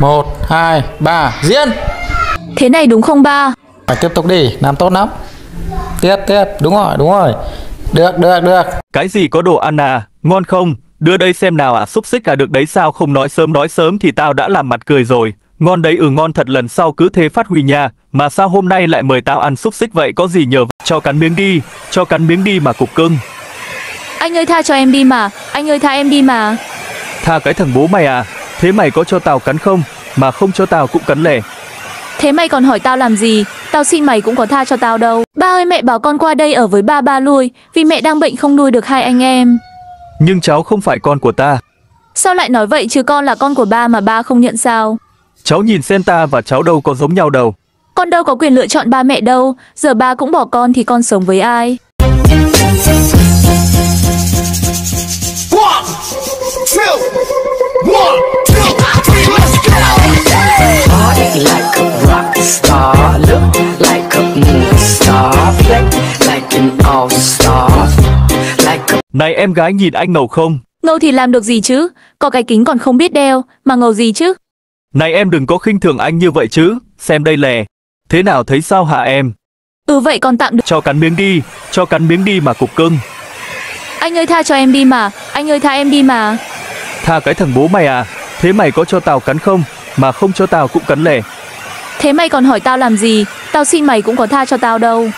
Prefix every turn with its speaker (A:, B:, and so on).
A: một hai ba. Diễn.
B: Thế này đúng không ba?
A: phải tiếp tục đi làm tốt lắm. Tiếp tiếp đúng rồi đúng rồi. Được được được.
C: Cái gì có đồ ăn à, ngon không? Đưa đây xem nào à, xúc xích à được đấy sao? Không nói sớm nói sớm thì tao đã làm mặt cười rồi. Ngon đấy ừ ngon thật. Lần sau cứ thế phát huy nha. Mà sao hôm nay lại mời tao ăn xúc xích vậy? Có gì nhờ cho cắn miếng đi, cho cắn miếng đi mà cục cưng.
B: Anh ơi tha cho em đi mà, anh ơi tha em đi mà.
C: Tha cái thằng bố mày à, thế mày có cho tao cắn không? Mà không cho tao cũng cắn lẻ.
B: Thế mày còn hỏi tao làm gì? Tao xin mày cũng có tha cho tao đâu. Ba ơi mẹ bảo con qua đây ở với ba ba lui, vì mẹ đang bệnh không nuôi được hai anh em.
C: Nhưng cháu không phải con của ta.
B: Sao lại nói vậy chứ con là con của ba mà ba không nhận sao?
C: Cháu nhìn xem ta và cháu đâu có giống nhau đâu.
B: Con đâu có quyền lựa chọn ba mẹ đâu, giờ ba cũng bỏ con thì con sống với ai?
D: Star, look like a movie star, play like an all star, like a
C: Này em gái nhìn anh ngầu không?
B: Ngầu thì làm được gì chứ? Có cái kính còn không biết đeo, mà ngầu gì chứ?
C: Này em đừng có khinh thường anh như vậy chứ, xem đây lè. Thế nào thấy sao hả em?
B: Ừ vậy còn tạm được.
C: Cho cắn miếng đi, cho cắn miếng đi mà cục cưng.
B: Anh ơi tha cho em đi mà, anh ơi tha em đi mà.
C: Tha cái thằng bố mày à, thế mày có cho tao cắn không? Mà không cho tao cũng cắn lẻ.
B: Thế mày còn hỏi tao làm gì? Tao xin mày cũng có tha cho tao đâu.